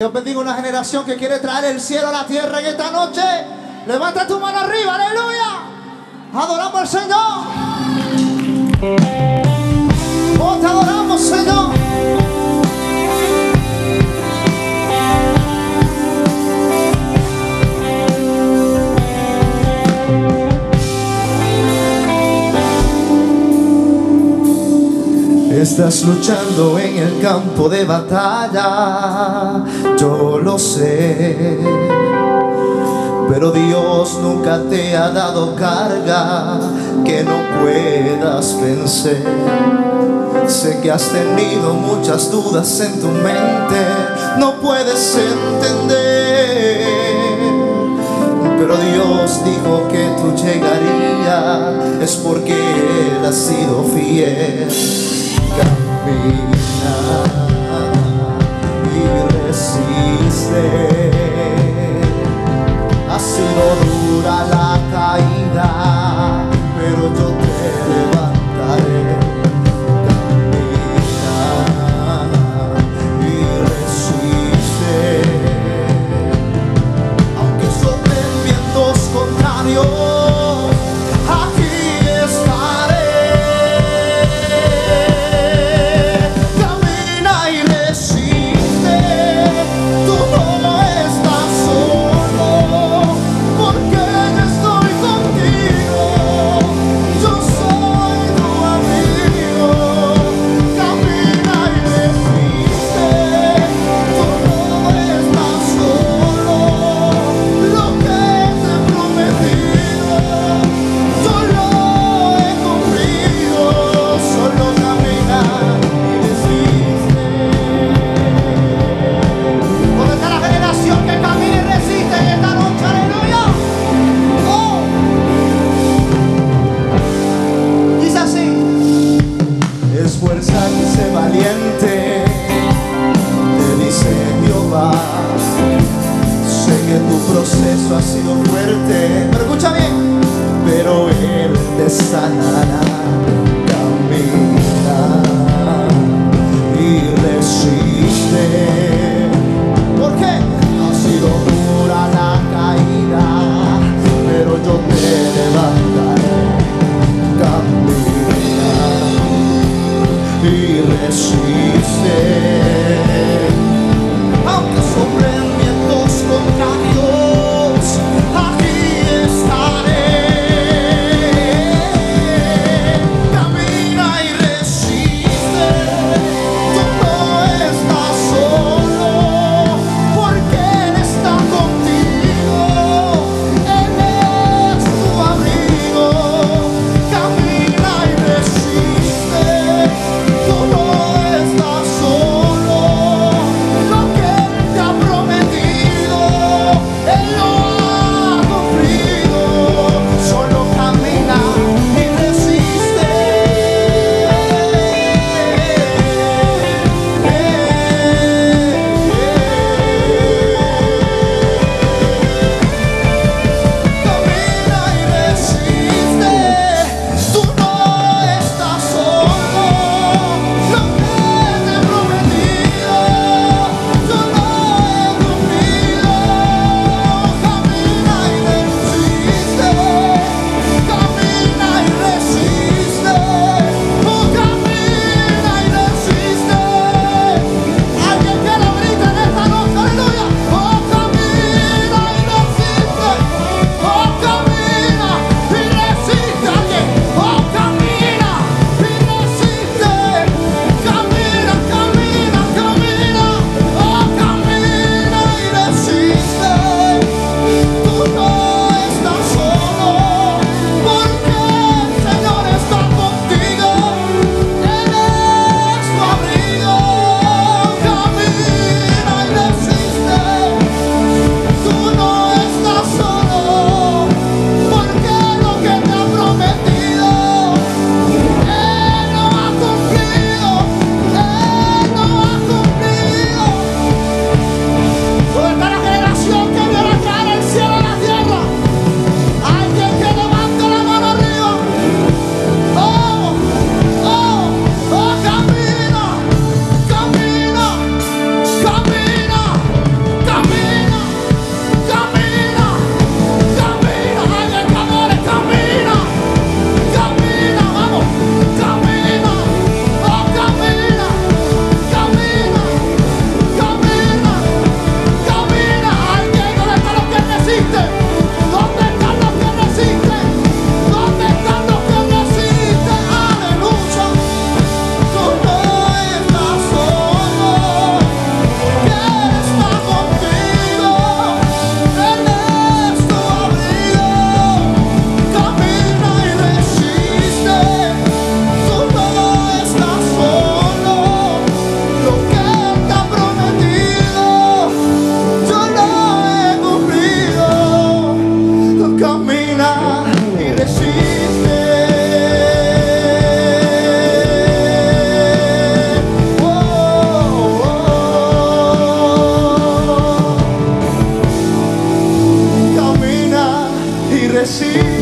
Dios bendiga una generación que quiere traer el cielo a la tierra en esta noche. Levanta tu mano arriba, aleluya. Adoramos al Señor. Oh, te adoramos, Señor. Estás luchando en el campo de batalla, yo lo sé. Pero Dios nunca te ha dado carga que no puedas vencer. Sé que has tenido muchas dudas en tu mente, no puedes entender. Pero Dios dijo que tú llegarías, es porque Él ha sido fiel camina y resiste. where she said. preciso.